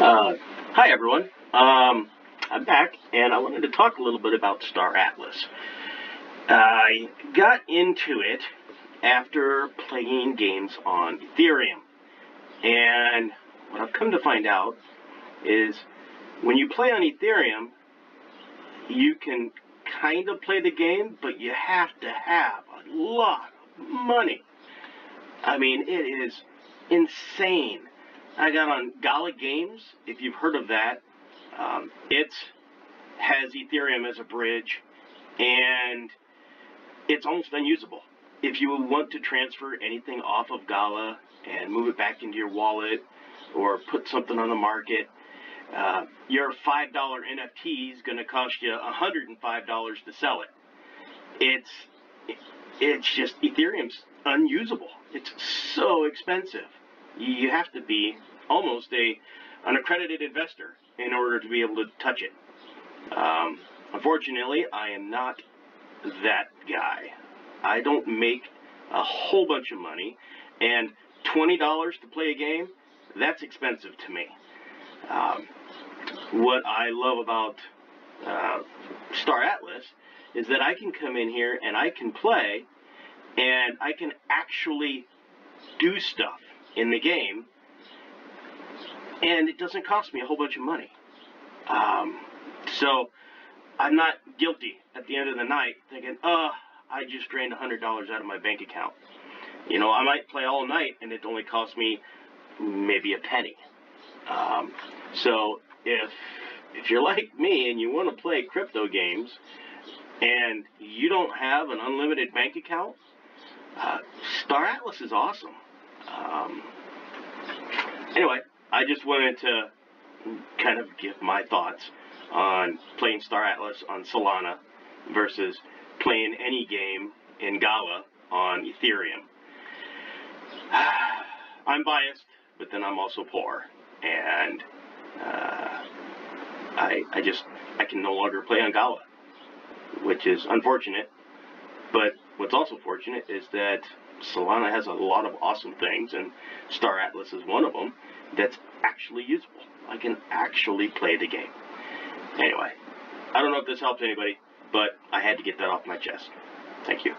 Uh, hi everyone. Um, I'm back, and I wanted to talk a little bit about Star Atlas. I got into it after playing games on Ethereum, and what I've come to find out is when you play on Ethereum, you can kind of play the game, but you have to have a lot of money. I mean, it is insane. I got on Gala Games, if you've heard of that. Um, it has Ethereum as a bridge, and it's almost unusable. If you want to transfer anything off of Gala and move it back into your wallet or put something on the market, uh, your $5 NFT is going to cost you $105 to sell it. It's it's just Ethereum's unusable. It's so expensive. You have to be almost a an accredited investor in order to be able to touch it. Um, unfortunately, I am not that guy. I don't make a whole bunch of money, and twenty dollars to play a game, that's expensive to me. Um, what I love about uh, Star Atlas is that I can come in here and I can play, and I can actually do stuff in the game, and it doesn't cost me a whole bunch of money. Um, so I'm not guilty at the end of the night thinking, oh, I just drained $100 out of my bank account. You know, I might play all night and it only cost me maybe a penny. Um, so if if you're like me and you want to play crypto games and you don't have an unlimited bank account, uh, Star Atlas is awesome. Um, anyway, I just wanted to kind of give my thoughts on playing Star Atlas on Solana versus playing any game in Gala on Ethereum. I'm biased, but then I'm also poor, and uh, I I just I can no longer play on Gala, which is unfortunate. But what's also fortunate is that Solana has a lot of awesome things, and Star Atlas is one of them that's actually useful. I can actually play the game. Anyway, I don't know if this helps anybody, but I had to get that off my chest. Thank you.